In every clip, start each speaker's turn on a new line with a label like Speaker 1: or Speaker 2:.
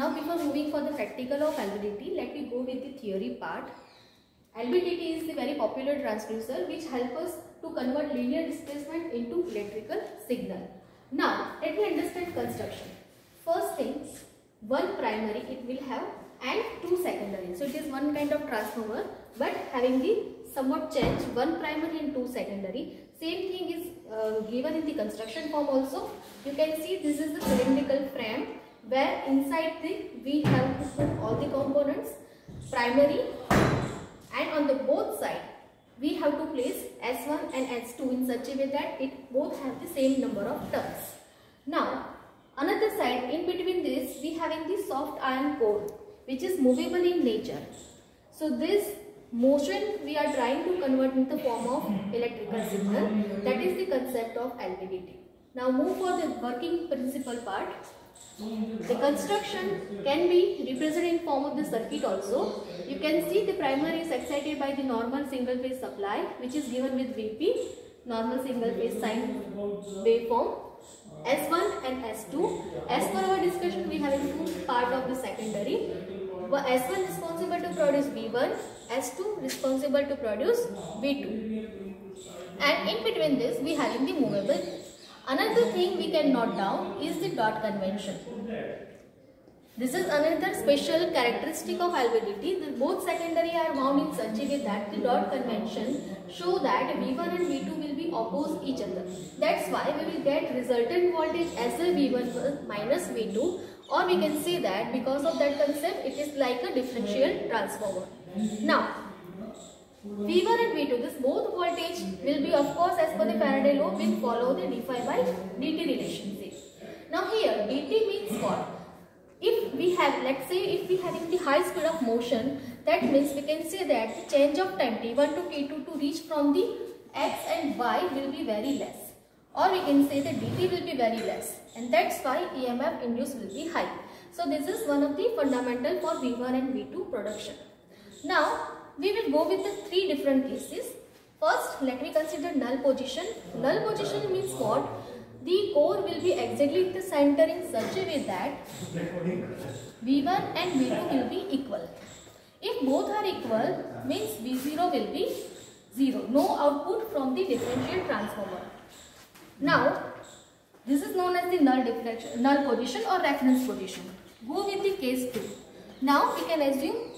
Speaker 1: Now before moving for the practical of LVDT, let me go with the theory part. LVDT is the very popular transducer which helps us to convert linear displacement into electrical signal. Now let me understand construction. First thing, one primary it will have and two secondary. So it is one kind of transformer but having the somewhat change one primary and two secondary. Same thing is uh, given in the construction form also. You can see this is the cylindrical frame where inside the we have to put all the components primary and on the both side we have to place S1 and S2 in such a way that it both have the same number of turns. Now another side in between this we having the soft iron core which is movable in nature. So this motion we are trying to convert in the form of electrical signal that is the concept of LVDT. Now move for the working principle part. The construction can be represented in form of the circuit also. You can see the primary is excited by the normal single phase supply which is given with VP, normal single phase sine waveform, S1 and S2. As per our discussion we have two part of the secondary. S1 responsible to produce V1, S2 responsible to produce V2. And in between this we having the movable Another thing we can note down is the dot convention. This is another special characteristic of. The both secondary are wound in such a way that the dot convention show that V1 and V2 will be opposed each other. That's why we will get resultant voltage as a V1 minus V2 or we can say that because of that concept it is like a differential transformer. Now V1 and V2, this both voltage will be of course as per the Faraday law will follow the d phi by dt relationship. Now here dt means what? If we have, let's say if we having the high speed of motion, that means we can say that the change of time t1 to t2 to reach from the x and y will be very less. Or we can say the dt will be very less and that's why EMF induced will be high. So this is one of the fundamental for V1 and V2 production. Now we will go with the three different cases. First, let me consider null position. Null position means what? The core will be exactly the center in such a way that V1 and V2 will be equal. If both are equal, means V0 will be 0. No output from the differential transformer. Now, this is known as the null, null position or reference position. Go with the case 2. Now, we can assume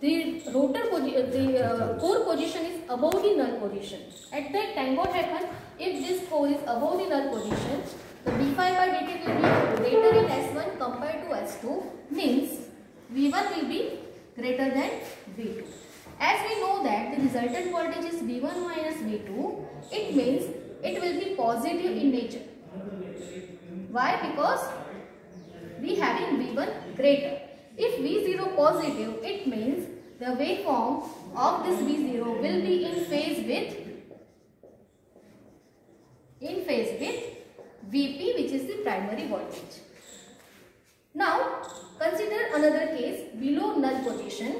Speaker 1: the rotor position, the uh, core position is above the null position. At that time what happens if this core is above the null position, the d phi by dt will be greater in S1 compared to S2 means V1 will be greater than V2. As we know that the resultant voltage is V1 minus V2, it means it will be positive in nature. Why? Because we having V1 greater. If V0 positive, it means the waveform of this V0 will be in phase with in phase with Vp which is the primary voltage. Now consider another case below null position.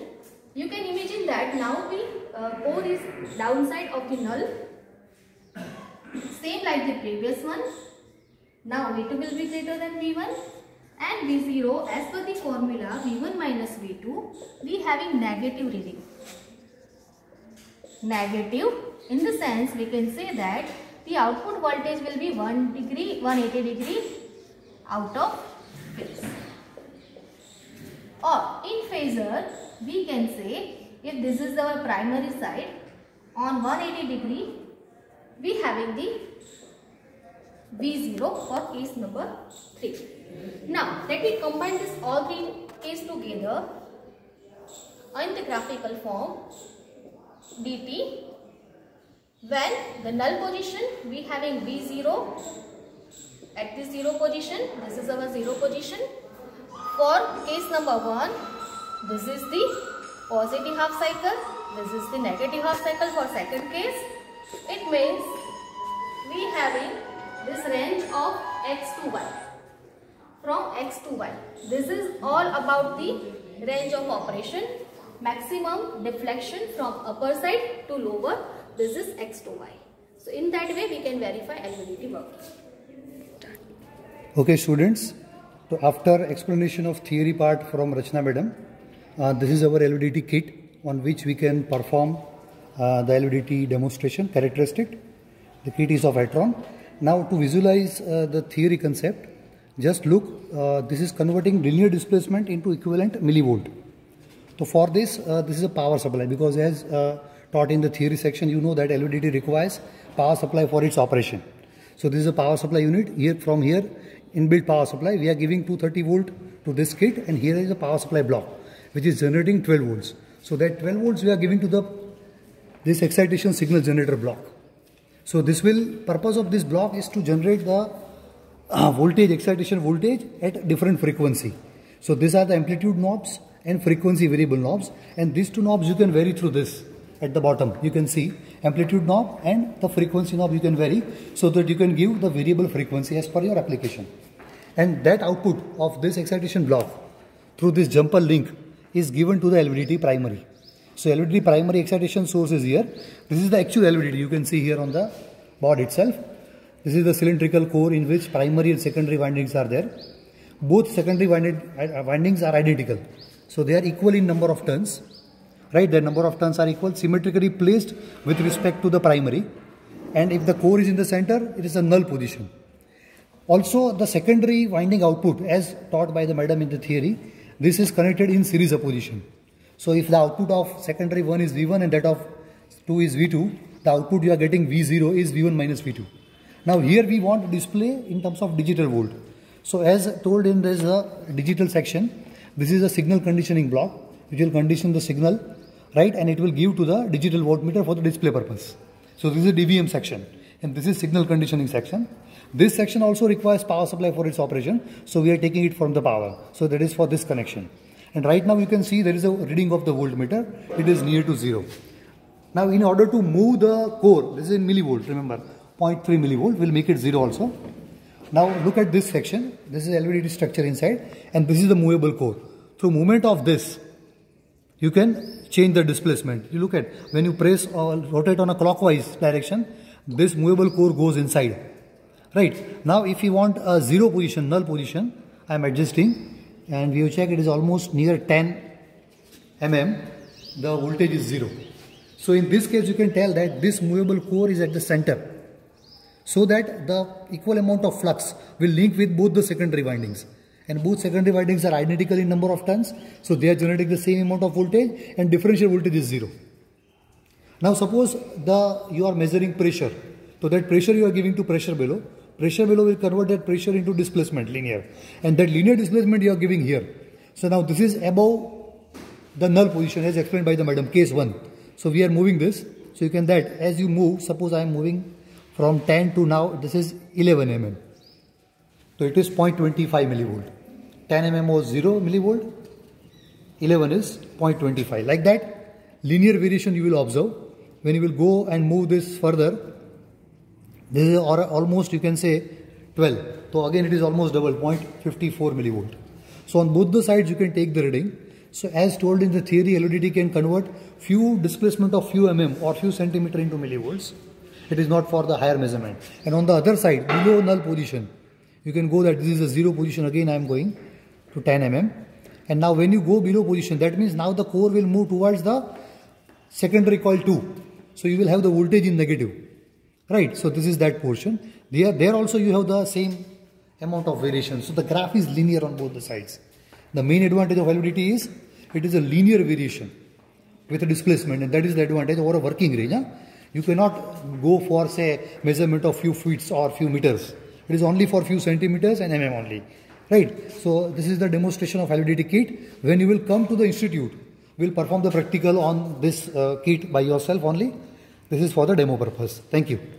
Speaker 1: You can imagine that now the uh, core is downside of the null same like the previous one. Now V2 will be greater than V1 and V0 as per the formula V1 minus V2 we having negative reading. Negative in the sense we can say that the output voltage will be 1 degree 180 degree out of phase. Or in phasor we can say if this is our primary side on 180 degree we having the V0 for case number 3. Now, let me combine this all three case together in the graphical form dt when the null position we having v0 at this 0 position this is our 0 position. For case number 1 this is the positive half cycle this is the negative half cycle for second case. It means we having of x to y from x to y. This is all about the range of operation. Maximum deflection from upper side to lower. This is x to y. So in that way we can verify LVDT working.
Speaker 2: Okay students, So after explanation of theory part from Rachna madam, uh, this is our LVDT kit on which we can perform uh, the LVDT demonstration characteristic. The kit is of Atron. Now to visualize uh, the theory concept, just look, uh, this is converting linear displacement into equivalent millivolt. So for this, uh, this is a power supply because as uh, taught in the theory section, you know that LVDT requires power supply for its operation. So this is a power supply unit. Here from here, inbuilt power supply, we are giving 230 volt to this kit and here is a power supply block which is generating 12 volts. So that 12 volts we are giving to the this excitation signal generator block. So this will, purpose of this block is to generate the uh, voltage, excitation voltage at different frequency. So these are the amplitude knobs and frequency variable knobs. And these two knobs you can vary through this at the bottom. You can see amplitude knob and the frequency knob you can vary so that you can give the variable frequency as per your application. And that output of this excitation block through this jumper link is given to the LVDT primary so LVDT primary excitation source is here. This is the actual LVDT you can see here on the board itself. This is the cylindrical core in which primary and secondary windings are there. Both secondary uh, windings are identical. So they are equal in number of turns. Right the number of turns are equal symmetrically placed with respect to the primary. And if the core is in the center it is a null position. Also the secondary winding output as taught by the madam in the theory this is connected in series opposition so if the output of secondary 1 is v1 and that of 2 is v2 the output you are getting v0 is v1 minus v2 now here we want to display in terms of digital volt so as told in this uh, digital section this is a signal conditioning block which will condition the signal right? And it will give to the digital voltmeter for the display purpose. So this is a DVM section and this is signal conditioning section. This section also requires power supply for its operation. So we are taking it from the power. So that is for this connection. And right now you can see there is a reading of the voltmeter. It is near to zero. Now in order to move the core, this is in millivolt, remember 0.3 millivolt, will make it zero also. Now look at this section. This is LVDT structure inside and this is the movable core. Through movement of this, you can change the displacement. You look at when you press or rotate on a clockwise direction, this movable core goes inside. Right. Now if you want a zero position, null position, I am adjusting and we check it is almost near 10 mm, the voltage is zero. So in this case you can tell that this movable core is at the center. So that the equal amount of flux will link with both the secondary windings. And both secondary windings are identical in number of turns so they are generating the same amount of voltage and differential voltage is zero. Now suppose the you are measuring pressure. So that pressure you are giving to pressure below pressure below will convert that pressure into displacement linear. And that linear displacement you are giving here. So now this is above the null position as explained by the madam case 1 so we are moving this. So you can that as you move suppose i am moving from 10 to now this is 11 mm so it is 0.25 millivolt. 10 mm was 0 millivolt, 11 is 0.25. Like that, linear variation you will observe. When you will go and move this further, this is almost you can say 12. So again it is almost double, 0.54 millivolt. So on both the sides you can take the reading. So as told in the theory, LVDT can convert few displacement of few mm or few centimeter into millivolts. It is not for the higher measurement. And on the other side, below null position, you can go that this is a zero position. Again I am going to 10 mm and now when you go below position that means now the core will move towards the secondary coil 2 so you will have the voltage in negative right so this is that portion. There there also you have the same amount of variation. So the graph is linear on both the sides. The main advantage of LVDT is it is a linear variation with a displacement and that is the advantage over a working range huh? you cannot go for say measurement of few feet or few meters. It is only for few centimeters and mm only. Right so this is the demonstration of LVDT kit. When you will come to the institute we'll perform the practical on this uh, kit by yourself only. This is for the demo purpose. Thank you